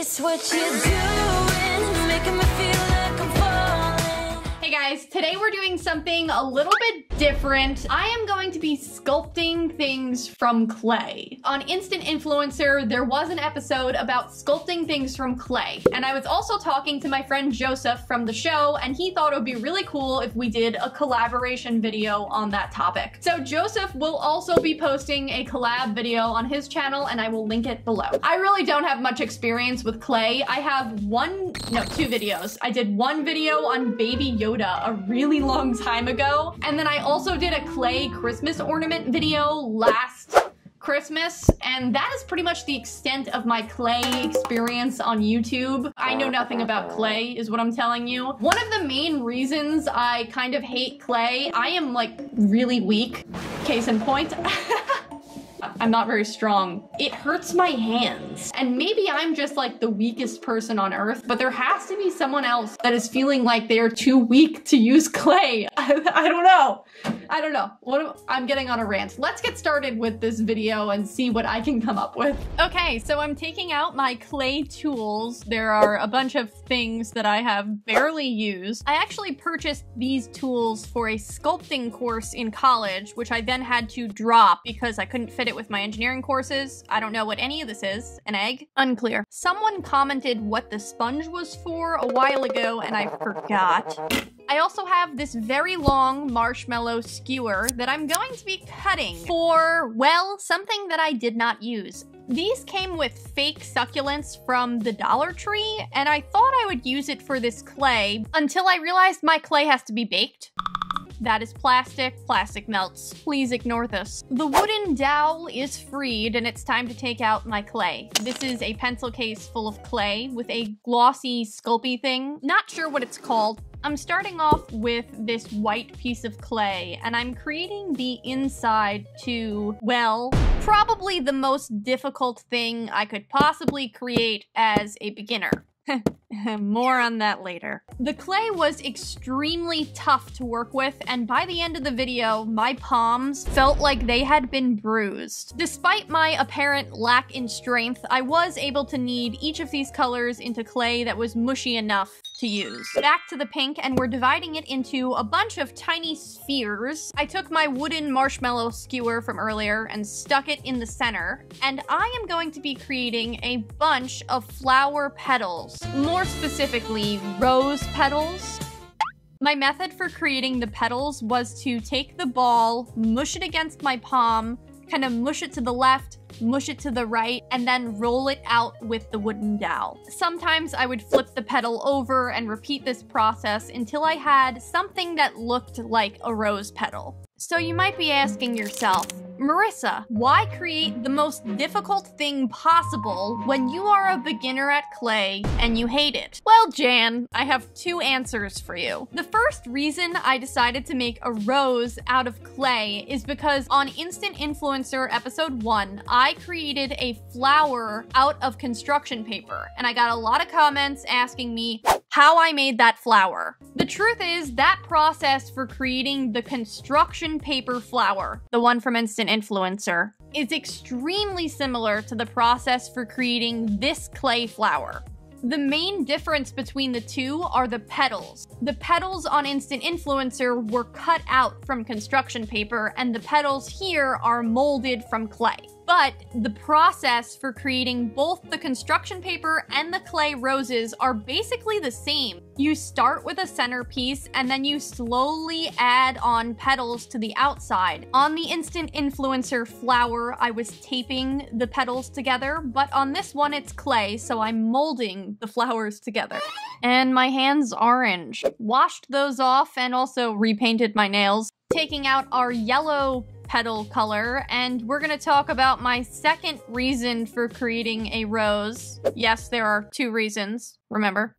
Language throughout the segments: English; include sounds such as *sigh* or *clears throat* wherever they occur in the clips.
It's what you're doing, guys, today we're doing something a little bit different. I am going to be sculpting things from clay. On Instant Influencer, there was an episode about sculpting things from clay. And I was also talking to my friend Joseph from the show, and he thought it would be really cool if we did a collaboration video on that topic. So Joseph will also be posting a collab video on his channel, and I will link it below. I really don't have much experience with clay. I have one, no, two videos. I did one video on Baby Yoda a really long time ago, and then I also did a clay Christmas ornament video last Christmas, and that is pretty much the extent of my clay experience on YouTube. I know nothing about clay, is what I'm telling you. One of the main reasons I kind of hate clay, I am like really weak. Case in point. *laughs* I'm not very strong. It hurts my hands. And maybe I'm just like the weakest person on earth, but there has to be someone else that is feeling like they are too weak to use clay. *laughs* I, I don't know. I don't know. What am- I'm getting on a rant. Let's get started with this video and see what I can come up with. Okay, so I'm taking out my clay tools. There are a bunch of things that I have barely used. I actually purchased these tools for a sculpting course in college, which I then had to drop because I couldn't fit it with my engineering courses. I don't know what any of this is. An egg? Unclear. Someone commented what the sponge was for a while ago and I forgot. I also have this very long marshmallow skewer that I'm going to be cutting for, well, something that I did not use. These came with fake succulents from the Dollar Tree, and I thought I would use it for this clay until I realized my clay has to be baked. That is plastic. Plastic melts. Please ignore this. The wooden dowel is freed and it's time to take out my clay. This is a pencil case full of clay with a glossy sculpey thing. Not sure what it's called. I'm starting off with this white piece of clay and I'm creating the inside to, well, probably the most difficult thing I could possibly create as a beginner. *laughs* *laughs* More on that later. The clay was extremely tough to work with, and by the end of the video, my palms felt like they had been bruised. Despite my apparent lack in strength, I was able to knead each of these colors into clay that was mushy enough to use. Back to the pink, and we're dividing it into a bunch of tiny spheres. I took my wooden marshmallow skewer from earlier and stuck it in the center, and I am going to be creating a bunch of flower petals. More specifically, rose petals. My method for creating the petals was to take the ball, mush it against my palm, kind of mush it to the left, mush it to the right, and then roll it out with the wooden dowel. Sometimes I would flip the petal over and repeat this process until I had something that looked like a rose petal. So you might be asking yourself, Marissa, why create the most difficult thing possible when you are a beginner at clay and you hate it? Well, Jan, I have two answers for you. The first reason I decided to make a rose out of clay is because on Instant Influencer episode 1, I created a flower out of construction paper, and I got a lot of comments asking me how I made that flower. The truth is, that process for creating the construction paper flower, the one from Instant Influencer, is extremely similar to the process for creating this clay flower. The main difference between the two are the petals. The petals on Instant Influencer were cut out from construction paper, and the petals here are molded from clay. But the process for creating both the construction paper and the clay roses are basically the same. You start with a centerpiece and then you slowly add on petals to the outside. On the Instant Influencer flower, I was taping the petals together, but on this one it's clay, so I'm molding the flowers together. And my hand's orange. Washed those off and also repainted my nails. Taking out our yellow petal color, and we're gonna talk about my second reason for creating a rose. Yes, there are two reasons, remember?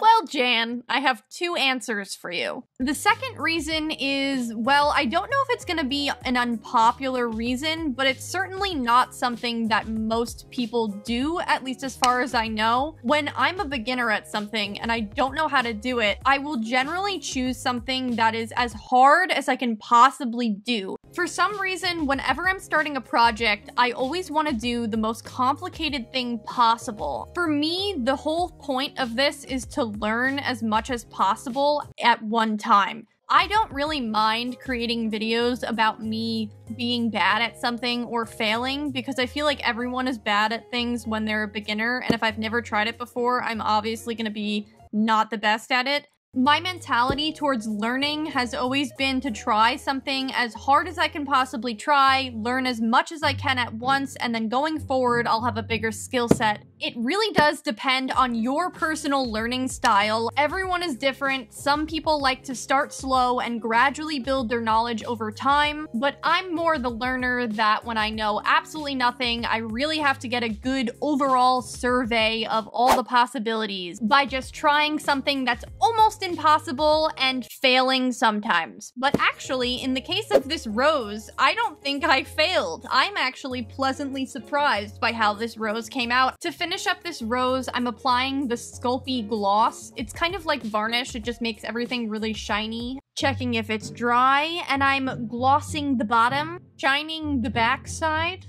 Well, Jan, I have two answers for you. The second reason is, well, I don't know if it's gonna be an unpopular reason, but it's certainly not something that most people do, at least as far as I know. When I'm a beginner at something and I don't know how to do it, I will generally choose something that is as hard as I can possibly do. For some reason, whenever I'm starting a project, I always want to do the most complicated thing possible. For me, the whole point of this is to learn as much as possible at one time. I don't really mind creating videos about me being bad at something or failing because I feel like everyone is bad at things when they're a beginner, and if I've never tried it before, I'm obviously going to be not the best at it. My mentality towards learning has always been to try something as hard as I can possibly try, learn as much as I can at once, and then going forward, I'll have a bigger skill set. It really does depend on your personal learning style. Everyone is different. Some people like to start slow and gradually build their knowledge over time, but I'm more the learner that when I know absolutely nothing, I really have to get a good overall survey of all the possibilities by just trying something that's almost impossible and failing sometimes. But actually, in the case of this rose, I don't think I failed. I'm actually pleasantly surprised by how this rose came out. To finish up this rose, I'm applying the Sculpey Gloss. It's kind of like varnish, it just makes everything really shiny. Checking if it's dry, and I'm glossing the bottom, shining the backside,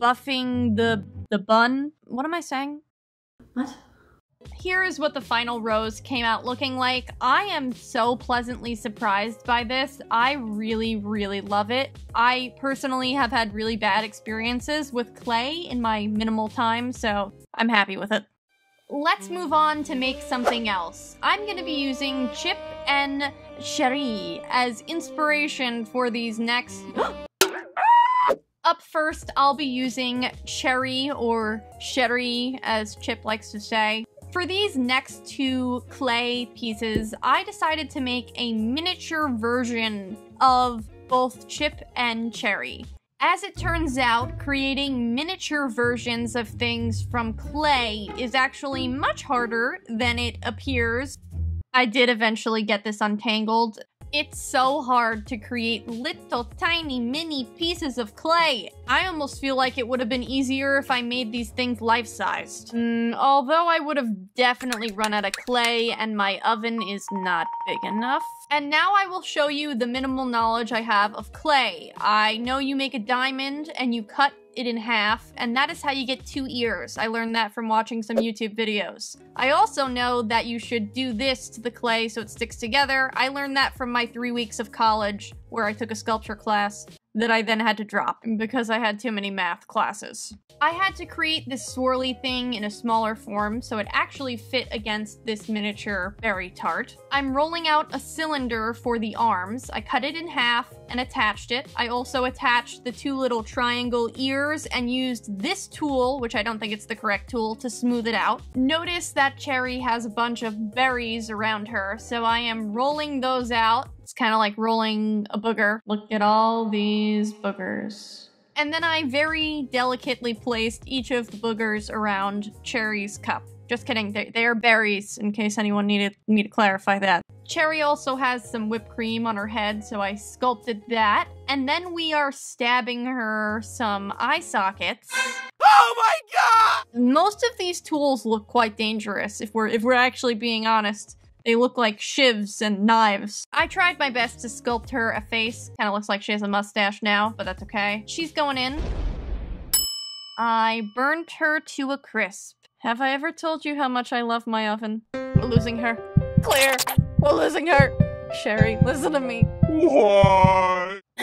buffing the the bun. What am I saying? What? Here is what the final rose came out looking like. I am so pleasantly surprised by this. I really, really love it. I personally have had really bad experiences with clay in my minimal time, so I'm happy with it. Let's move on to make something else. I'm going to be using Chip and Cherry as inspiration for these next... *gasps* Up first, I'll be using Cherry or Sherry, as Chip likes to say. For these next two clay pieces, I decided to make a miniature version of both Chip and Cherry. As it turns out, creating miniature versions of things from clay is actually much harder than it appears. I did eventually get this untangled. It's so hard to create little tiny mini pieces of clay. I almost feel like it would have been easier if I made these things life-sized. Mm, although I would have definitely run out of clay and my oven is not big enough. And now I will show you the minimal knowledge I have of clay. I know you make a diamond and you cut it in half, and that is how you get two ears. I learned that from watching some YouTube videos. I also know that you should do this to the clay so it sticks together. I learned that from my three weeks of college where I took a sculpture class that I then had to drop because I had too many math classes. I had to create this swirly thing in a smaller form so it actually fit against this miniature berry tart. I'm rolling out a cylinder for the arms. I cut it in half and attached it. I also attached the two little triangle ears and used this tool, which I don't think it's the correct tool, to smooth it out. Notice that Cherry has a bunch of berries around her, so I am rolling those out. It's kind of like rolling a booger. Look at all these boogers. And then I very delicately placed each of the boogers around Cherry's cup. Just kidding, they, they are berries, in case anyone needed me to clarify that. Cherry also has some whipped cream on her head, so I sculpted that. And then we are stabbing her some eye sockets. Oh my god! Most of these tools look quite dangerous, if we're if we're actually being honest. They look like shivs and knives. I tried my best to sculpt her a face. Kind of looks like she has a mustache now, but that's okay. She's going in. I burned her to a crisp. Have I ever told you how much I love my oven? We're losing her. Claire, we're losing her. Sherry, listen to me. What? *clears throat*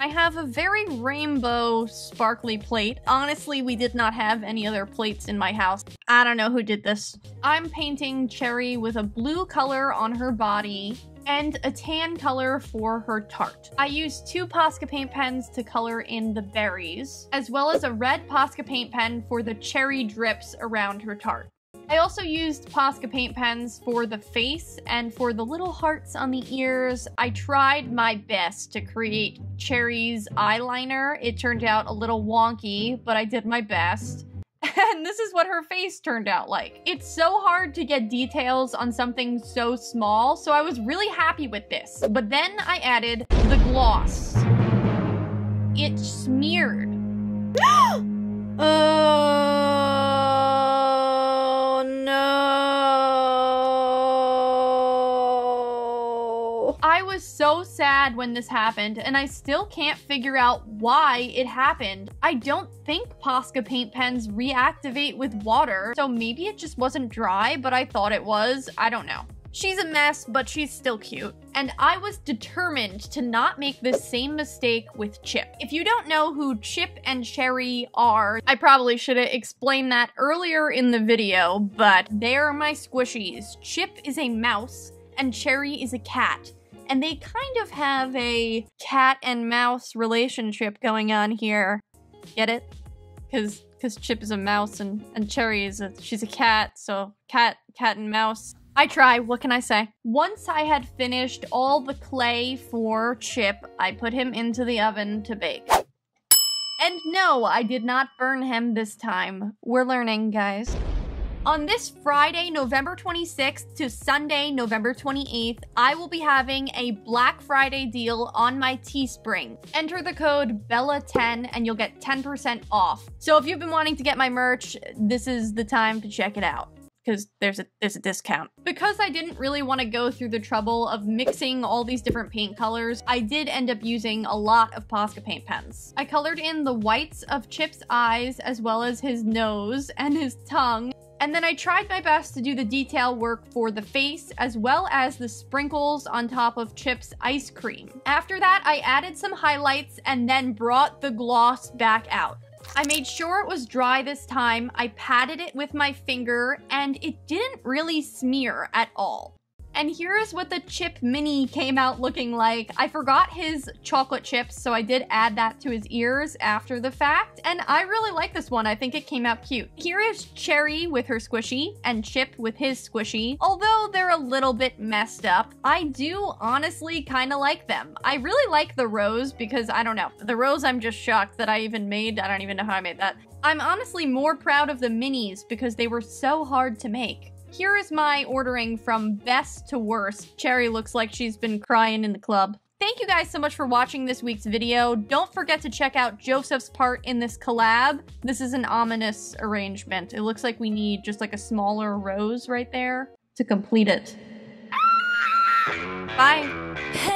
I have a very rainbow sparkly plate. Honestly, we did not have any other plates in my house. I don't know who did this. I'm painting Cherry with a blue color on her body and a tan color for her tart. I used two Posca paint pens to color in the berries, as well as a red Posca paint pen for the cherry drips around her tart. I also used Posca paint pens for the face and for the little hearts on the ears. I tried my best to create Cherry's eyeliner. It turned out a little wonky, but I did my best. *laughs* And this is what her face turned out like. It's so hard to get details on something so small, so I was really happy with this. But then I added the gloss. It smeared. *gasps* oh I was so sad when this happened, and I still can't figure out why it happened. I don't think Posca paint pens reactivate with water, so maybe it just wasn't dry, but I thought it was. I don't know. She's a mess, but she's still cute. And I was determined to not make the same mistake with Chip. If you don't know who Chip and Cherry are, I probably should have explained that earlier in the video, but they're my squishies. Chip is a mouse, and Cherry is a cat. And they kind of have a cat and mouse relationship going on here. Get it? Because because Chip is a mouse and, and Cherry is a she's a cat, so cat cat and mouse. I try, what can I say? Once I had finished all the clay for Chip, I put him into the oven to bake. And no, I did not burn him this time. We're learning, guys. On this Friday, November 26th to Sunday, November 28th, I will be having a Black Friday deal on my Teespring. Enter the code BELLA10 and you'll get 10% off. So if you've been wanting to get my merch, this is the time to check it out because there's a there's a discount. Because I didn't really want to go through the trouble of mixing all these different paint colors, I did end up using a lot of Posca paint pens. I colored in the whites of Chip's eyes as well as his nose and his tongue. And then I tried my best to do the detail work for the face as well as the sprinkles on top of Chip's ice cream. After that, I added some highlights and then brought the gloss back out. I made sure it was dry this time, I patted it with my finger, and it didn't really smear at all. And here's what the chip mini came out looking like. I forgot his chocolate chips, so I did add that to his ears after the fact, and I really like this one. I think it came out cute. Here is Cherry with her squishy, and Chip with his squishy. Although they're a little bit messed up, I do honestly kind of like them. I really like the rose because, I don't know, the rose I'm just shocked that I even made. I don't even know how I made that. I'm honestly more proud of the minis because they were so hard to make. Here is my ordering from best to worst. Cherry looks like she's been crying in the club. Thank you guys so much for watching this week's video. Don't forget to check out Joseph's part in this collab. This is an ominous arrangement. It looks like we need just like a smaller rose right there to complete it. Bye.